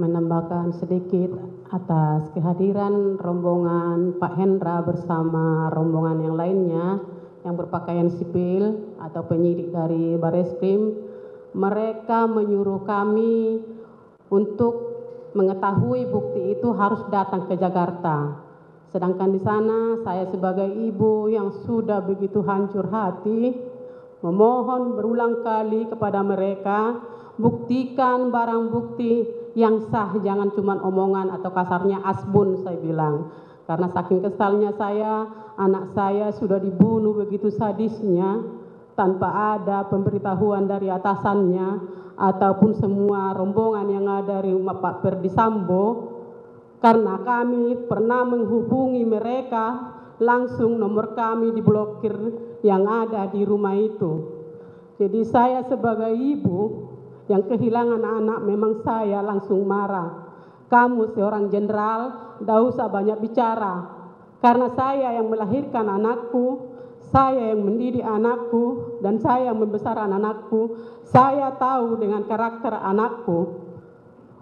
menambahkan sedikit atas kehadiran rombongan Pak Hendra bersama rombongan yang lainnya yang berpakaian sipil atau penyidik dari Bareskrim. Mereka menyuruh kami untuk mengetahui bukti itu harus datang ke Jakarta. Sedangkan di sana saya sebagai ibu yang sudah begitu hancur hati memohon berulang kali kepada mereka buktikan barang bukti yang sah jangan cuma omongan atau kasarnya asbun saya bilang karena saking kesalnya saya anak saya sudah dibunuh begitu sadisnya tanpa ada pemberitahuan dari atasannya ataupun semua rombongan yang ada di rumah Pak Perdisambo karena kami pernah menghubungi mereka langsung nomor kami diblokir yang ada di rumah itu. Jadi saya sebagai ibu yang kehilangan anak memang saya langsung marah. Kamu seorang jenderal, tidak usah banyak bicara. Karena saya yang melahirkan anakku, saya yang mendidik anakku, dan saya yang membesarkan anakku. Saya tahu dengan karakter anakku.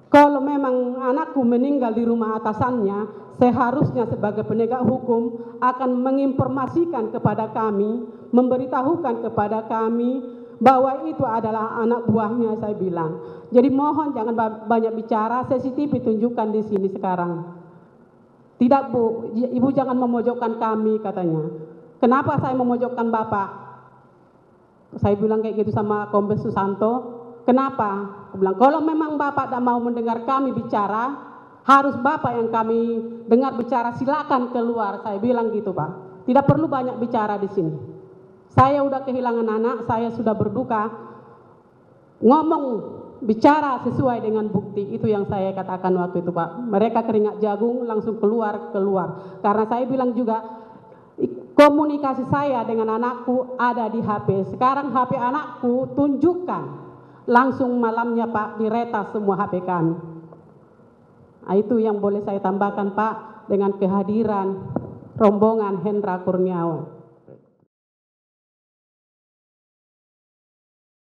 Kalau memang anakku meninggal di rumah atasannya, seharusnya sebagai penegak hukum akan menginformasikan kepada kami, memberitahukan kepada kami bahwa itu adalah anak buahnya saya bilang. Jadi mohon jangan banyak bicara, CCTV tunjukkan di sini sekarang. Tidak Bu, Ibu jangan memojokkan kami katanya. Kenapa saya memojokkan Bapak? Saya bilang kayak gitu sama Kombes Susanto. Kenapa? Aku bilang, kalau memang Bapak tidak mau mendengar kami bicara, harus Bapak yang kami dengar bicara, silakan keluar. Saya bilang gitu Pak. Tidak perlu banyak bicara di sini. Saya udah kehilangan anak, saya sudah berduka. Ngomong, bicara sesuai dengan bukti. Itu yang saya katakan waktu itu Pak. Mereka keringat jagung langsung keluar, keluar. Karena saya bilang juga, komunikasi saya dengan anakku ada di HP. Sekarang HP anakku tunjukkan langsung malamnya Pak diretas semua HP kami. Nah, itu yang boleh saya tambahkan Pak dengan kehadiran rombongan Hendra Kurniawan.